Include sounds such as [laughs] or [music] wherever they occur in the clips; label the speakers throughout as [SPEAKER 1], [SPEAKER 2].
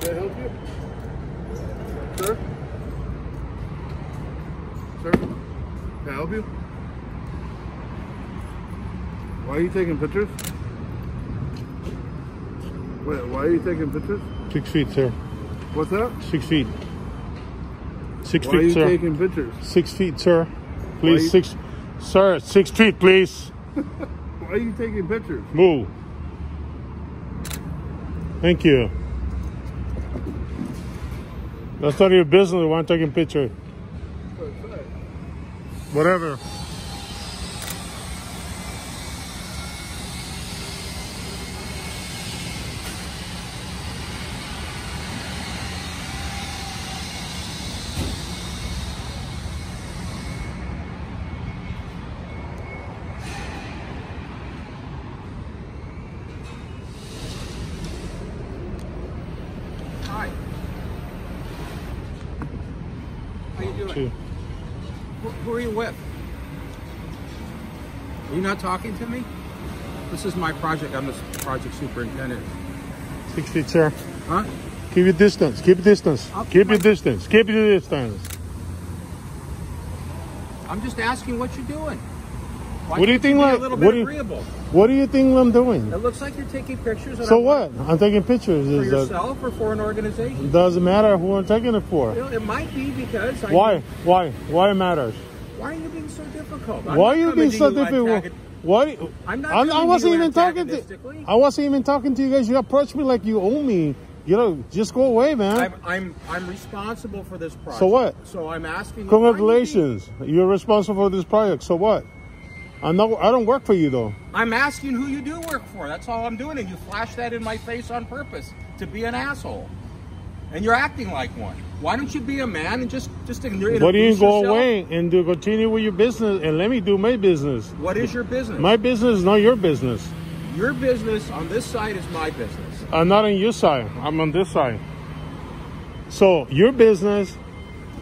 [SPEAKER 1] Can I help you? Sir? Sir? Can I help you? Why are you taking pictures? Wait, why are you taking pictures?
[SPEAKER 2] Six feet, sir.
[SPEAKER 1] What's that?
[SPEAKER 2] Six feet. Six
[SPEAKER 1] Why are
[SPEAKER 2] feet,
[SPEAKER 1] you
[SPEAKER 2] sir.
[SPEAKER 1] taking pictures?
[SPEAKER 2] Six feet, sir. Please, six. Sir, six feet, please. [laughs]
[SPEAKER 1] Why are you taking pictures?
[SPEAKER 2] Move. Thank you. That's none of your business. Why I'm taking picture. Whatever.
[SPEAKER 3] How you doing?
[SPEAKER 2] Two.
[SPEAKER 3] Who, who are you with? Are you not talking to me? This is my project. I'm the project superintendent.
[SPEAKER 2] Six feet, sir.
[SPEAKER 3] Huh?
[SPEAKER 2] Keep your distance. Keep your distance.
[SPEAKER 3] I'll keep
[SPEAKER 2] Keep your distance. Keep your distance.
[SPEAKER 3] I'm just asking what you're doing. Why
[SPEAKER 2] What do you think like- what do you-
[SPEAKER 3] agreeable?
[SPEAKER 2] What do you think I'm doing?
[SPEAKER 3] It looks like you're taking pictures.
[SPEAKER 2] So
[SPEAKER 3] I'm-
[SPEAKER 2] what? I'm taking pictures.
[SPEAKER 3] For
[SPEAKER 2] Is that,
[SPEAKER 3] yourself or for an organization?
[SPEAKER 2] It doesn't matter who I'm taking it for.
[SPEAKER 3] You know, it might be because. I,
[SPEAKER 2] Why? Why? Why it matters?
[SPEAKER 3] Why are you being so difficult? I'm
[SPEAKER 2] Why are you being so difficult? What?
[SPEAKER 3] I'm not
[SPEAKER 2] I'm- I wasn't even talking to. I wasn't even talking to you guys. You approached me like you owe me. You know, just go away, man.
[SPEAKER 3] I'm, I'm I'm responsible for this project.
[SPEAKER 2] So what?
[SPEAKER 3] So I'm asking. you, you
[SPEAKER 2] Congratulations. You're responsible for this project. So what? I'm not. I don't work for you though.
[SPEAKER 3] I'm asking who you do work for. That's all I'm doing, and you flash that in my face on purpose to be an asshole. And you're acting like one. Why don't you be a man and just just ignore it?
[SPEAKER 2] Why do you go
[SPEAKER 3] yourself?
[SPEAKER 2] away and do continue with your business and let me do my business?
[SPEAKER 3] What is your business?
[SPEAKER 2] My business is not your business.
[SPEAKER 3] your business on this side is my business.
[SPEAKER 2] I'm not on your side. I'm on this side. So your business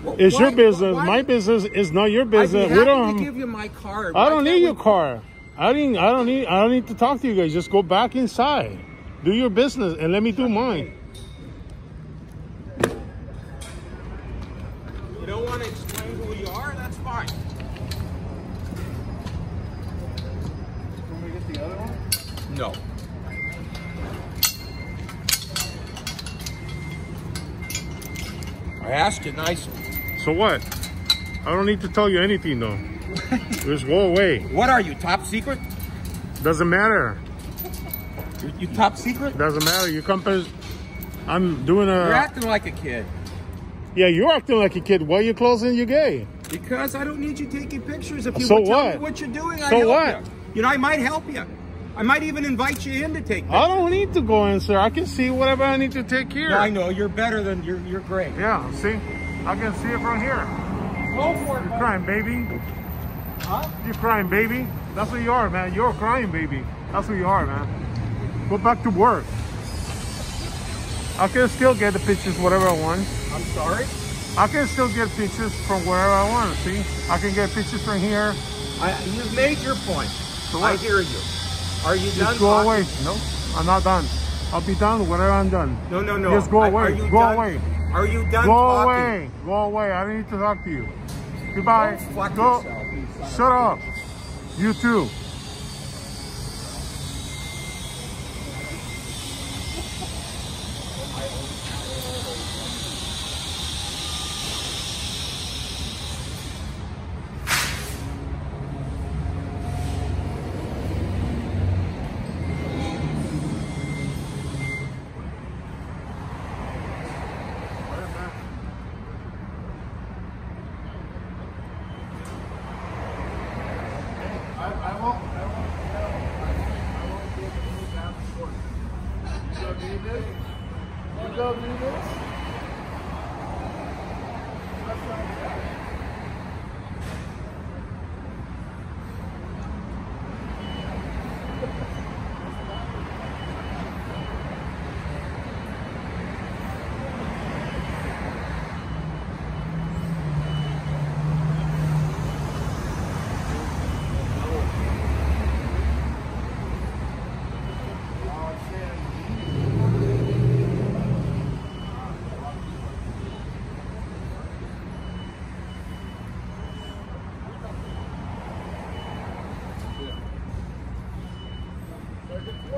[SPEAKER 3] Wh-
[SPEAKER 2] is
[SPEAKER 3] why-
[SPEAKER 2] your business.
[SPEAKER 3] why-
[SPEAKER 2] My business is not your business. We don't.
[SPEAKER 3] to give you my card.
[SPEAKER 2] I don't
[SPEAKER 3] can't
[SPEAKER 2] need your
[SPEAKER 3] we-
[SPEAKER 2] car. I didn't. I don't need. I don't need to talk to you guys. Just go back inside, do your business, and let me do mine.
[SPEAKER 3] You don't want to explain who you are? That's fine.
[SPEAKER 1] Want me to get the other one?
[SPEAKER 3] No. I asked you nicely.
[SPEAKER 2] So what? I don't need to tell you anything though. Just go away. [laughs]
[SPEAKER 3] What are you, top secret?
[SPEAKER 2] Doesn't matter.
[SPEAKER 3] You, you top secret?
[SPEAKER 2] Doesn't matter. Your company. I'm doing a...
[SPEAKER 3] You're acting like a kid.
[SPEAKER 2] Yeah, you're acting like a kid. Why are you closing your gay?
[SPEAKER 3] Because I don't need you taking pictures. If you
[SPEAKER 2] So
[SPEAKER 3] tell
[SPEAKER 2] what?
[SPEAKER 3] me what you're doing, I
[SPEAKER 2] So
[SPEAKER 3] help
[SPEAKER 2] what?
[SPEAKER 3] you. You know, I might help you. I might even invite you in to take pictures.
[SPEAKER 2] I don't need to go in, sir. I can see whatever I need to take care.
[SPEAKER 3] No, I know you're better than you're. You're great.
[SPEAKER 2] Yeah, see? I can see it from here.
[SPEAKER 3] Go for it.
[SPEAKER 2] You're crying, baby.
[SPEAKER 3] Huh?
[SPEAKER 2] You're crying, baby. That's what you are, man. You're a crying baby. That's what you are, man. Go back to work. I can still get the pictures whatever I want.
[SPEAKER 3] I'm sorry.
[SPEAKER 2] I can still get pictures from wherever I want. See? I can get pictures from here.
[SPEAKER 3] I, you've made your point.
[SPEAKER 2] So
[SPEAKER 3] I hear you. Are you done?
[SPEAKER 2] Just go
[SPEAKER 3] talking?
[SPEAKER 2] away. No, I'm not done. I'll be done whenever I'm done.
[SPEAKER 3] No, no, no.
[SPEAKER 2] Just go
[SPEAKER 3] I-
[SPEAKER 2] away.
[SPEAKER 3] You
[SPEAKER 2] Go
[SPEAKER 3] done?
[SPEAKER 2] away.
[SPEAKER 3] Are you done
[SPEAKER 2] Go
[SPEAKER 3] talking?
[SPEAKER 2] away. Go away. I don't need to talk to you. Goodbye.
[SPEAKER 3] Go yourself, you
[SPEAKER 2] Shut up. You too. I, I won't. I won't. I won't be able to move down the court. You don't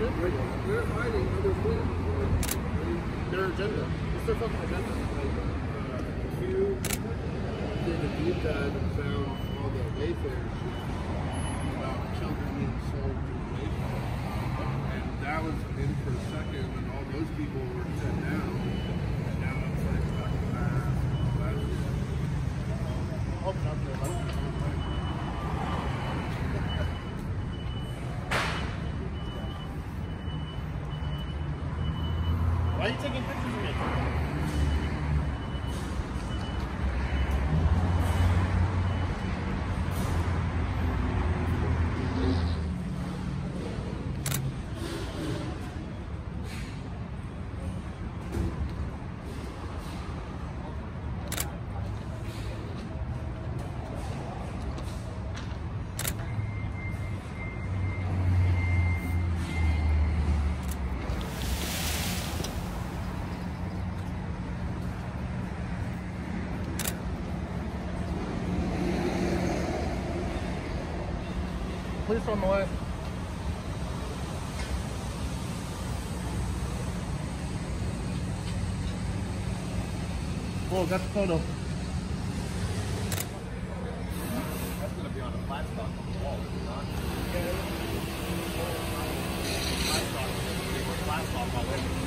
[SPEAKER 1] They're hiding other things. Their agenda. It's their fucking agenda. Like, uh, Q did a deep dive and found all the Wayfair shit about children being sold to Wayfair. And that was in for a second, and all those people were shut down. And now it's like fucking all that shit. Why are you taking pictures of me? Please on the way. Whoa, got the photo.
[SPEAKER 4] That's going to be on a flat stock on the wall, is it not? Flat stock, it's gonna be flat stock all